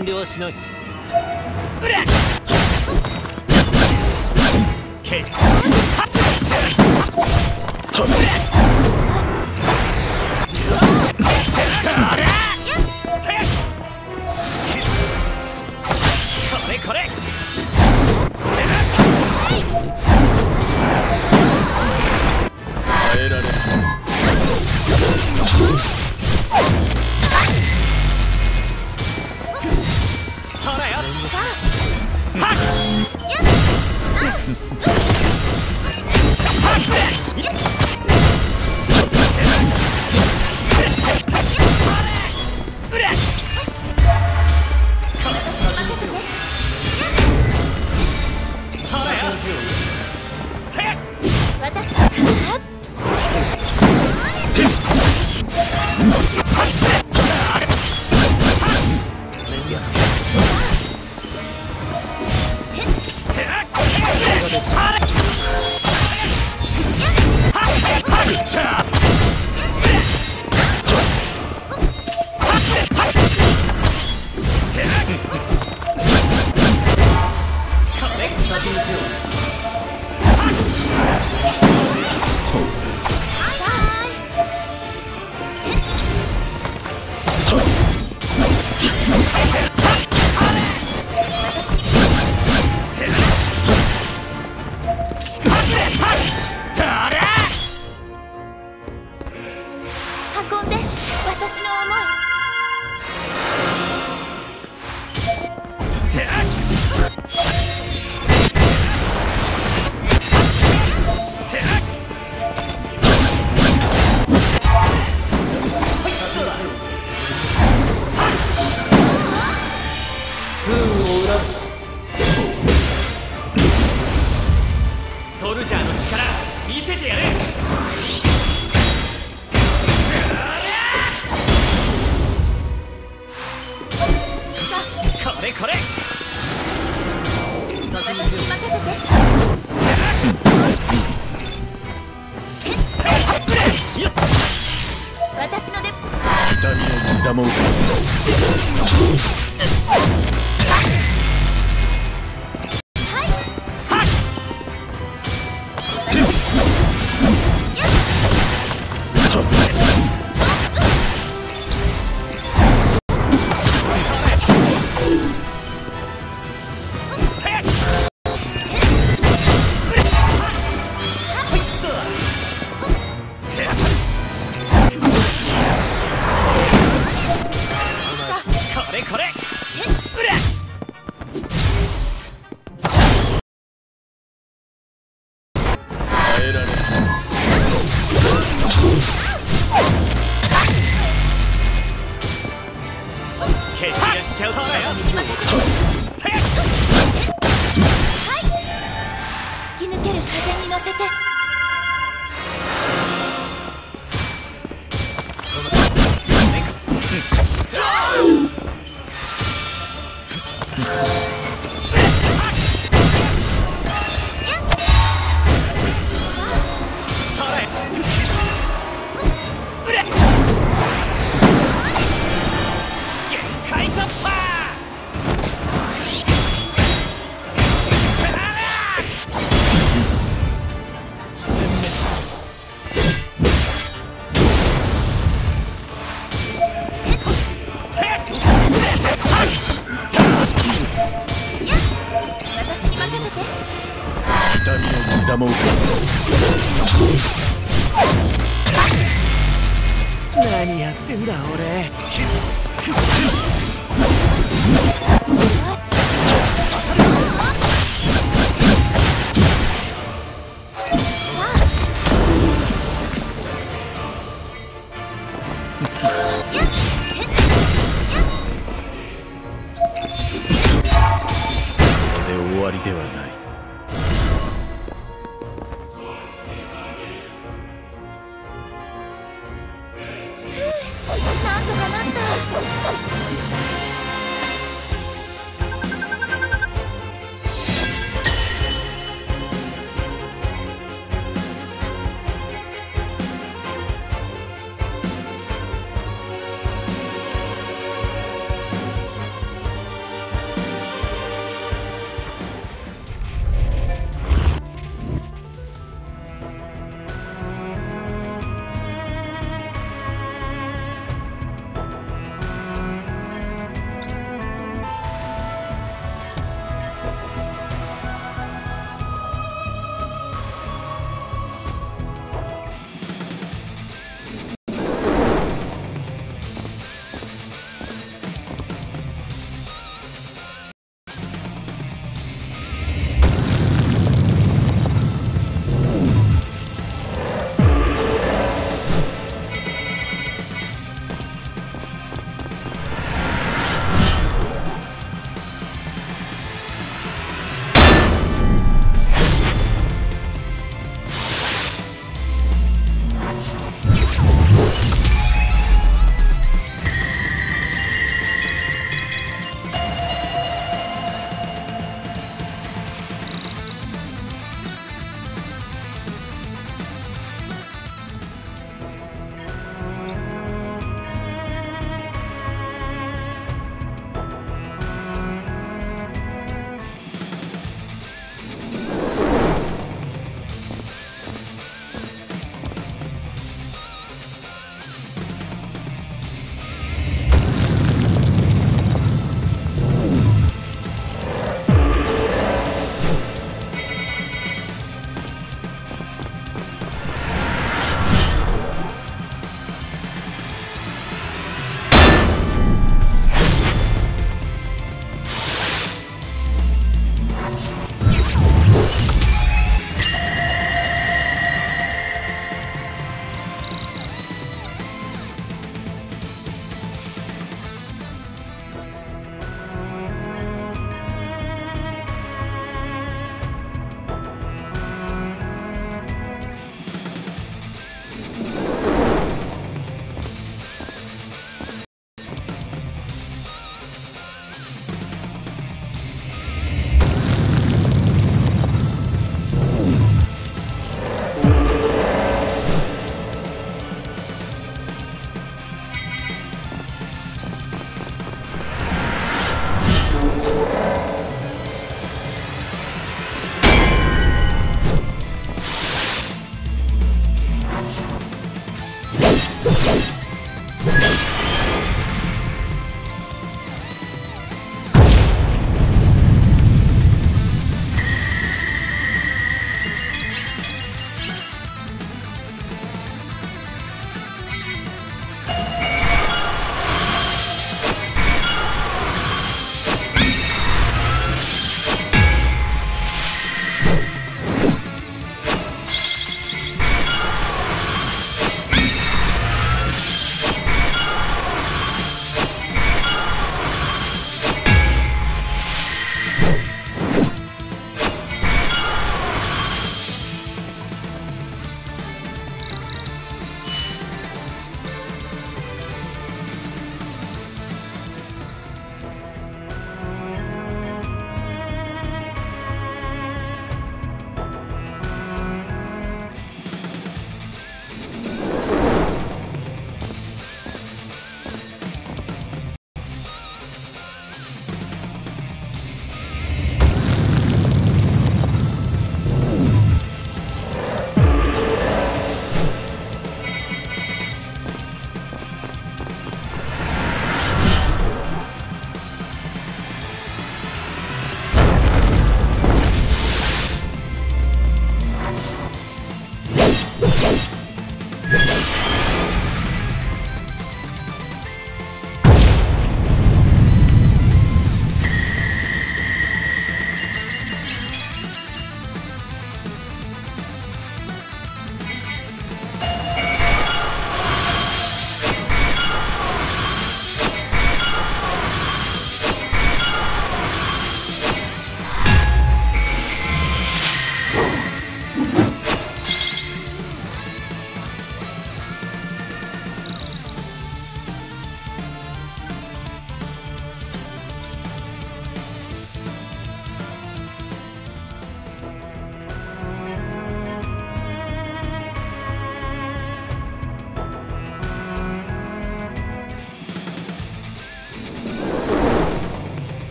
遠慮しないうらっこれ耐えられ Yeah. Let's go. もうか何やってんだ俺で終わりではない。